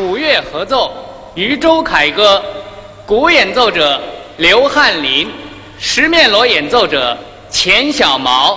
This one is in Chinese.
古乐合奏《渔舟》、《凯歌》、《古演奏者》、《刘翰林》、《十面锣》、《演奏者》、《钱小毛》。